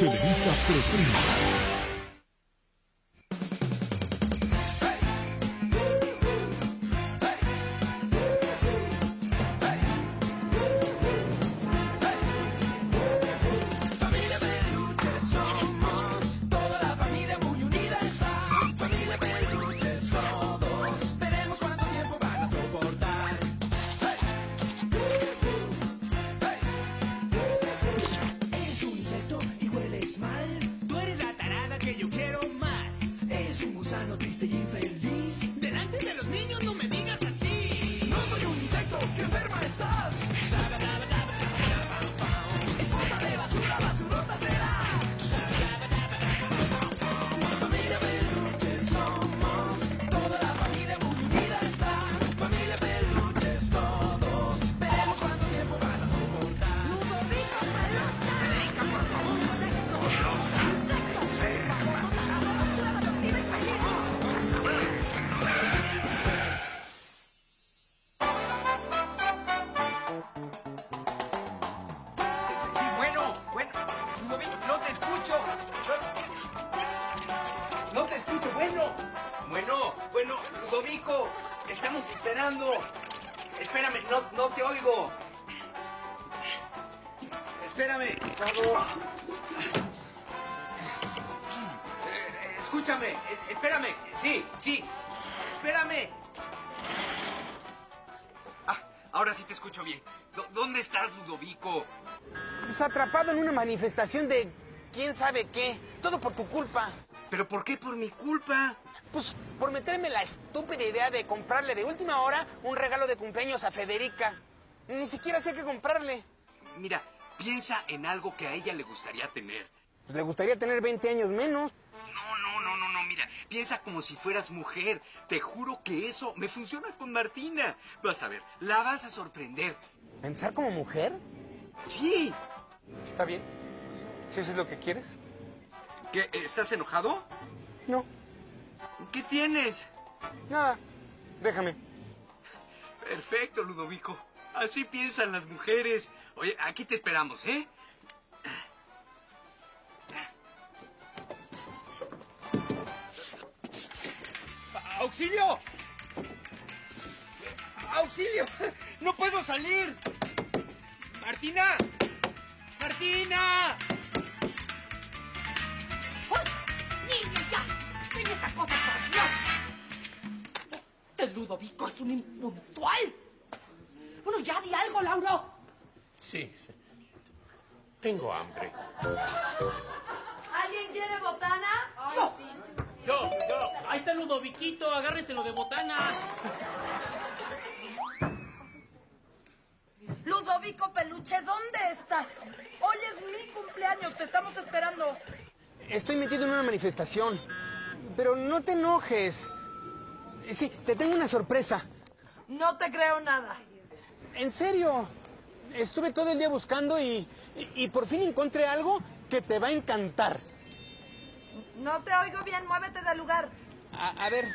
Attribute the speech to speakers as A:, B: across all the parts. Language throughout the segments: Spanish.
A: Televisa presenta.
B: Espérame, no, no te oigo. Espérame. Eh, Escúchame, eh, espérame, sí, sí, espérame. Ah, ahora sí te escucho bien. ¿Dó- ¿Dónde estás, Ludovico?
C: Pues atrapado en una manifestación de quién sabe qué. Todo por tu culpa.
B: ¿Pero por qué por mi culpa?
C: Pues por meterme la estúpida idea de comprarle de última hora un regalo de cumpleaños a Federica. Ni siquiera sé qué comprarle.
B: Mira, piensa en algo que a ella le gustaría tener.
C: Pues le gustaría tener 20 años menos.
B: No, no, no, no, no, mira, piensa como si fueras mujer. Te juro que eso me funciona con Martina. Vas a ver, la vas a sorprender.
C: ¿Pensar como mujer?
B: Sí.
C: Está bien. Si eso es lo que quieres.
B: ¿Qué, ¿Estás enojado?
C: No,
B: ¿Qué tienes?
C: nada. Déjame.
B: Perfecto, Ludovico. Así piensan las mujeres. Oye, aquí te esperamos, ¿eh? ¡Auxilio! ¡Auxilio! ¡No puedo salir! ¡Martina! ¡Martina!
D: Ludovico es un impuntual. Bueno, ya di algo, Lauro.
E: Sí, sí. Tengo hambre.
D: ¿Alguien quiere botana? Yo.
E: Yo, yo. Ahí está Ludoviquito, agárrenselo de botana.
F: Ludovico Peluche, ¿dónde estás? Hoy es mi cumpleaños, te estamos esperando.
C: Estoy metido en una manifestación. Pero no te enojes. Sí, te tengo una sorpresa.
F: No te creo nada.
C: En serio. Estuve todo el día buscando y, y, y por fin encontré algo que te va a encantar.
F: No te oigo bien, muévete del lugar.
C: A, a ver.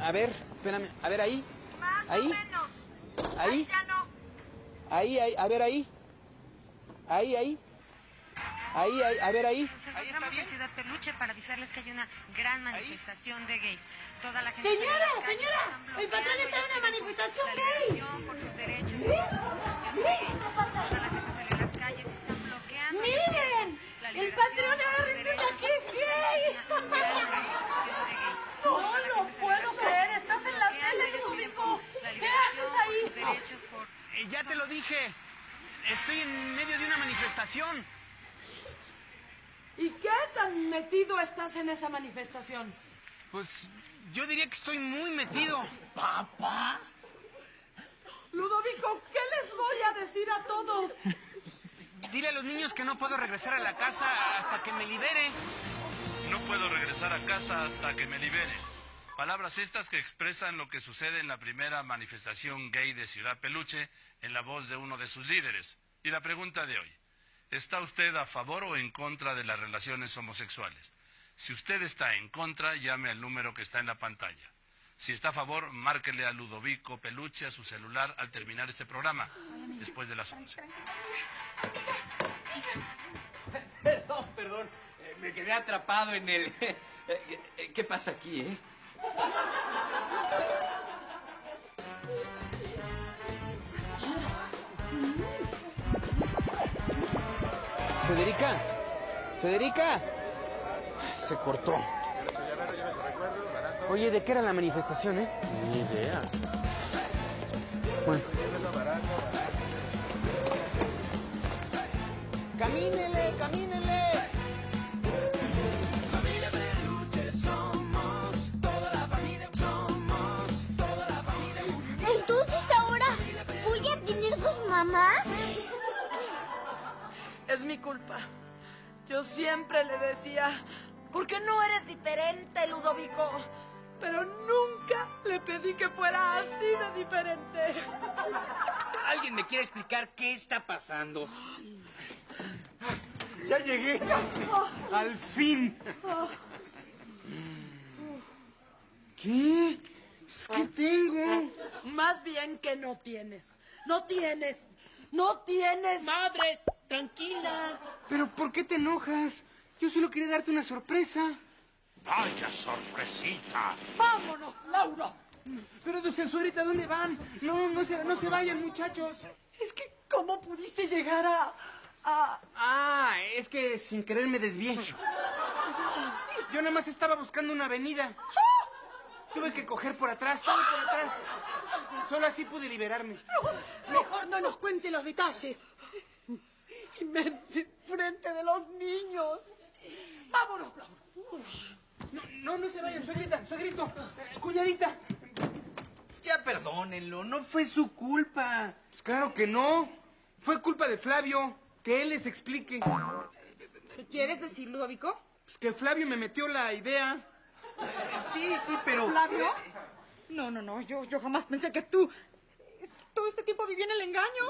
C: A ver, espérame. A ver ahí.
F: Más
C: Ahí.
F: o menos.
C: Ahí.
F: Ya no.
C: Ahí, ahí. A ver ahí. Ahí, ahí. Ahí, ahí. A ver ahí.
G: Nos
C: Ahí está
G: encontramos
C: bien.
G: en Ciudad Peluche para avisarles que hay una gran manifestación de gays. Toda la gente
D: Señora, señora, el patrón está en una manifestación gay.
G: por sus derechos, de gays. Toda la gente sale a las calles y están bloqueando.
D: ¡Miren! ¡El patrón ahora resulta que es gay!
F: No lo puedo creer, estás en la tele,
G: la
F: ¿Qué haces ahí?
C: Eh, ya te lo dije. Estoy en medio de una manifestación.
F: ¿Y qué tan metido estás en esa manifestación?
C: Pues yo diría que estoy muy metido.
F: Ludovico, ¿qué les voy a decir a todos?
C: Dile a los niños que no puedo regresar a la casa hasta que me libere.
H: No puedo regresar a casa hasta que me libere. Palabras estas que expresan lo que sucede en la primera manifestación gay de Ciudad Peluche en la voz de uno de sus líderes. Y la pregunta de hoy, ¿está usted a favor o en contra de las relaciones homosexuales? Si usted está en contra, llame al número que está en la pantalla. Si está a favor, márquele a Ludovico Peluche a su celular al terminar este programa, después de las 11.
B: Perdón, quedé atrapado en el... Eh, ¿Qué pasa aquí, eh?
C: Federica, Federica. Se cortó. Oye, ¿de qué era la manifestación, eh?
A: Ni idea.
C: Bueno. Camínele, camínele.
I: Familia Peluche somos, toda la familia somos, toda la familia
J: Entonces ahora voy a tener dos mamás.
F: Es mi culpa. Yo siempre le decía, ¿por qué no eres diferente, Ludovico? Pero nunca le pedí que fuera así de diferente.
B: ¿Alguien me quiere explicar qué está pasando?
C: Ya llegué. Al fin. ¿Qué? Pues, ¿Qué tengo?
F: Más bien que no tienes. No tienes. No tienes.
E: Madre, tranquila.
C: ¿Pero por qué te enojas? Yo solo quería darte una sorpresa.
A: Vaya sorpresita.
D: ¡Vámonos, Laura!
C: Pero, doña Suerita, ¿dónde van? No, no se, no se vayan, muchachos.
F: Es que, ¿cómo pudiste llegar a... a...
C: Ah, es que sin querer me desvié. Yo nada más estaba buscando una avenida. Tuve que coger por atrás, todo por atrás. Solo así pude liberarme.
F: Mejor no nos cuente los detalles. En frente de los niños.
D: ¡Vámonos, Laura!
C: No, no, no se vayan, suegrita, suegrito, eh, cuñadita.
B: Ya perdónenlo, no fue su culpa.
C: Pues claro que no. Fue culpa de Flavio. Que él les explique.
F: ¿Qué quieres decir, Ludovico?
C: Pues que Flavio me metió la idea.
B: Sí, sí, pero...
F: ¿Flavio? No, no, no, yo, yo jamás pensé que tú... Todo este tiempo viví en el engaño.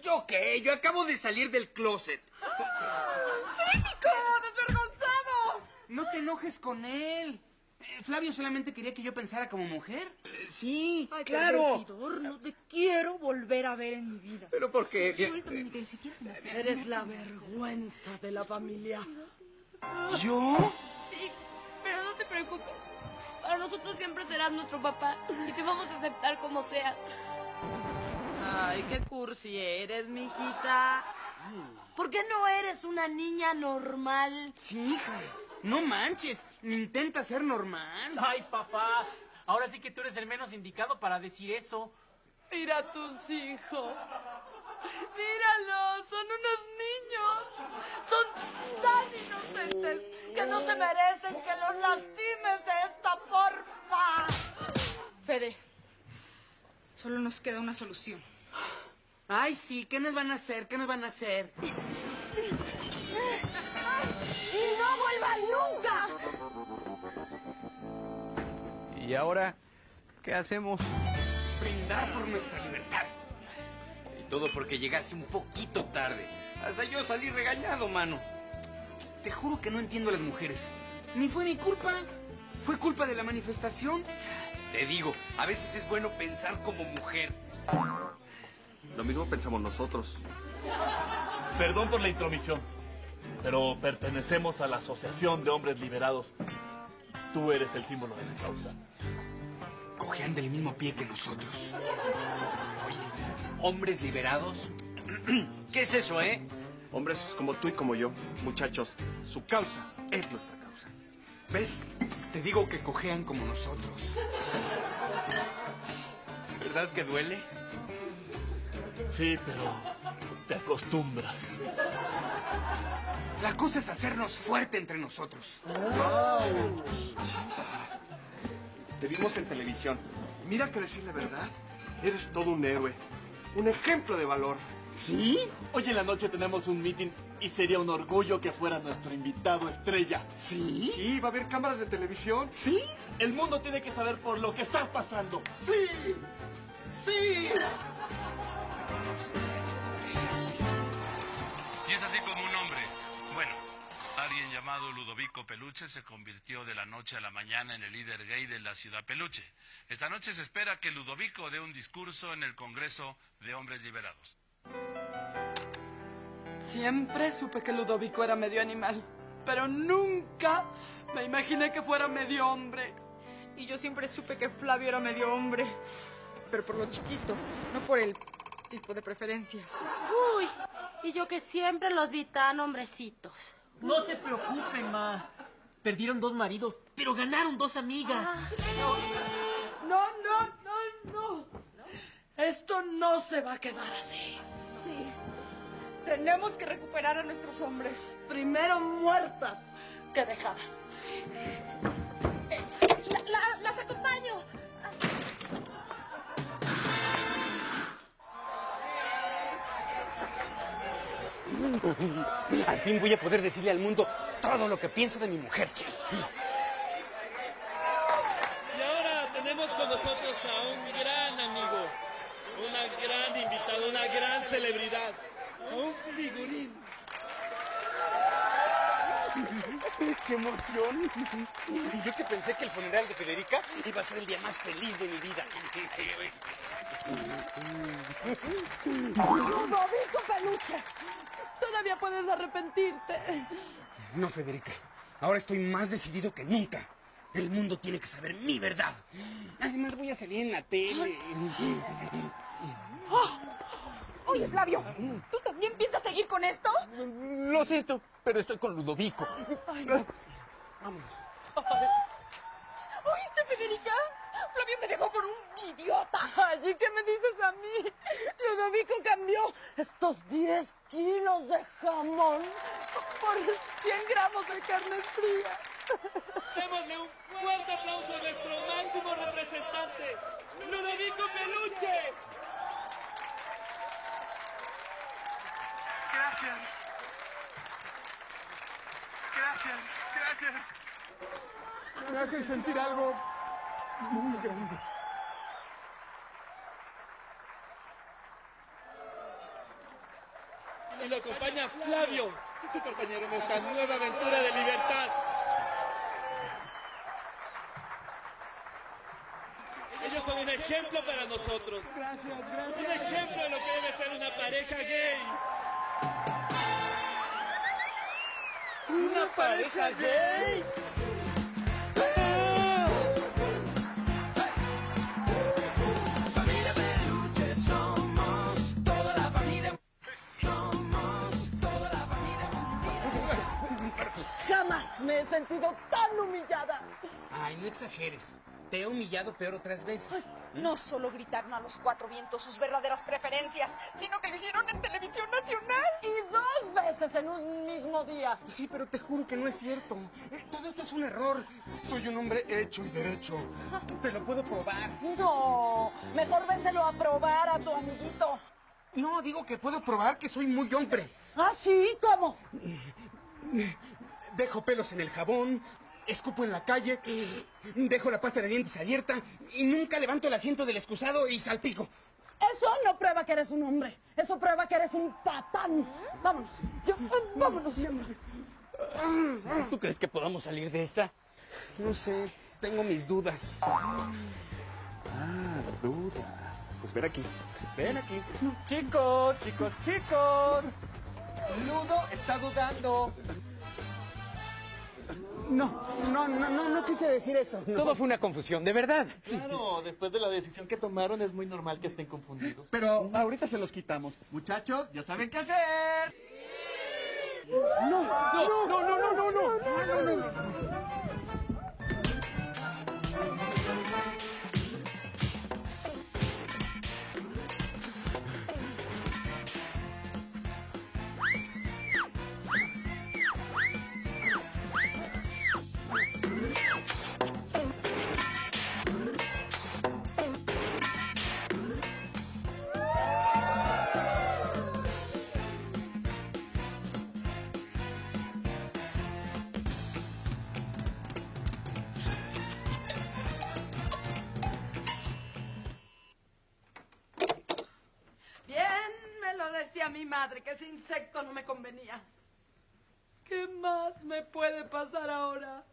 B: ¿Yo qué? Yo acabo de salir del closet.
F: ¡Cínico! ¡Desvergonzado!
C: No te enojes con él. Eh, Flavio solamente quería que yo pensara como mujer.
B: Eh, Sí,
F: Ay,
B: claro.
F: pervertidor, no te quiero volver a ver en mi vida.
B: Pero porque...
F: Suéltame, que ni siquiera me hace- Eres la vergüenza de la familia.
C: ¿Yo?
G: Sí, pero no te preocupes. Para nosotros siempre serás nuestro papá y te vamos a aceptar como seas.
F: Ay, qué cursi eres, mijita. ¿Por qué no eres una niña normal?
C: Sí, hija. No manches. Intenta ser normal.
E: Ay, papá. Ahora sí que tú eres el menos indicado para decir eso.
F: Mira a tus hijos. Míralos, son unos niños. Son tan inocentes que no se merecen que los lastimes de esta forma. Fede, solo nos queda una solución.
C: Ay, sí. ¿Qué nos van a hacer? ¿Qué nos van a hacer?
D: ¡Y no vuelvan nunca!
B: ¿Y ahora qué hacemos?
C: Brindar por nuestra libertad.
B: Y todo porque llegaste un poquito tarde. Hasta yo salí regañado, mano.
C: Te juro que no entiendo a las mujeres. Ni fue mi culpa. Fue culpa de la manifestación.
B: Te digo, a veces es bueno pensar como mujer.
K: Lo mismo pensamos nosotros.
L: Perdón por la intromisión, pero pertenecemos a la Asociación de Hombres Liberados. Tú eres el símbolo de la causa.
B: Cojean del mismo pie que nosotros. Oye, ¿hombres liberados? ¿Qué es eso, eh?
K: Hombres como tú y como yo, muchachos, su causa es nuestra causa.
C: ¿Ves? Te digo que cojean como nosotros.
B: ¿Verdad que duele?
L: Sí, pero te acostumbras.
C: La cosa es hacernos fuerte entre nosotros.
K: Te vimos en televisión. Mira que decir la verdad, eres todo un héroe. Un ejemplo de valor.
L: ¿Sí? Hoy en la noche tenemos un meeting y sería un orgullo que fuera nuestro invitado estrella.
K: ¿Sí? Sí, va a haber cámaras de televisión.
L: ¿Sí? El mundo tiene que saber por lo que estás pasando.
K: ¡Sí! ¡Sí!
H: Y es así como un hombre, bueno, alguien llamado Ludovico Peluche se convirtió de la noche a la mañana en el líder gay de la ciudad Peluche. Esta noche se espera que Ludovico dé un discurso en el Congreso de Hombres Liberados.
F: Siempre supe que Ludovico era medio animal. pero nunca me imaginé que fuera medio hombre. Y yo siempre supe que Flavio era medio hombre, pero por lo chiquito, no por el tipo de preferencias.
G: Uy, y yo que siempre los vi tan hombrecitos.
E: No se preocupen, ma. Perdieron dos maridos, pero ganaron dos amigas.
F: No, no, no, no. Esto no se va a quedar así. Sí. Tenemos que recuperar a nuestros hombres. Primero muertas que dejadas.
G: La- la- las acompaño.
C: Al fin voy a poder decirle al mundo todo lo que pienso de mi mujer, che.
M: Y ahora tenemos con nosotros a un gran amigo, una gran invitada, una gran celebridad, a un figurín.
C: ¡Qué emoción! Y yo que pensé que el funeral de Federica iba a ser el día más feliz de mi vida.
F: Ludovico Peluche, todavía puedes arrepentirte.
C: No, Federica. Ahora estoy más decidido que nunca. El mundo tiene que saber mi verdad. Además voy a salir en la tele.
F: Ah, Oye, Flavio, ¿tú también piensas seguir con esto?
C: Lo siento, pero estoy con Ludovico.
F: Vámonos. ¿Oíste, Federica? Flavio me dejó por un idiota. Ay, ¿qué me dices a mí? Ludovico cambió estos 10 kilos de jamón por 100 gramos de carne fría.
M: Démosle un fuerte aplauso a nuestro máximo representante, Ludovico Peluche.
K: Gracias. Gracias, gracias. Me hacen sentir algo muy grande.
M: Y lo acompaña Flavio, su compañero en esta nueva aventura de libertad. Ellos son un ejemplo para nosotros.
K: Gracias, gracias.
M: Un ejemplo de lo que debe ser una pareja gay.
K: ¡Una pareja gay!
F: He sentido tan humillada.
C: Ay, no exageres. Te he humillado peor otras veces.
F: No solo gritaron a los cuatro vientos sus verdaderas preferencias, sino que lo hicieron en televisión nacional. Y dos veces en un mismo día.
C: Sí, pero te juro que no es cierto. Eh, Todo esto es un error. Soy un hombre hecho y derecho. Te lo puedo probar.
F: No, mejor véselo a probar a tu amiguito.
C: No, digo que puedo probar que soy muy hombre.
F: ¿Ah, sí? ¿Cómo?
C: Dejo pelos en el jabón, escupo en la calle, dejo la pasta de dientes abierta y nunca levanto el asiento del excusado y salpico.
F: Eso no prueba que eres un hombre. Eso prueba que eres un patán. Vámonos. Ya, vámonos, siempre.
C: ¿Tú crees que podamos salir de esta? No sé, tengo mis dudas.
K: Ah, dudas. Pues ven aquí. Ven aquí. Chicos, chicos, chicos.
C: Ludo está dudando. No, no, no, no, no quise decir eso. Todo fue una confusión, de verdad.
L: Claro, después de la decisión que tomaron es muy normal que estén confundidos.
K: Pero ahorita se los quitamos. Muchachos, ya saben qué hacer.
C: No, no, no, no, no, no, no, no, no, no.
F: Madre, que ese insecto no me convenía. ¿Qué más me puede pasar ahora?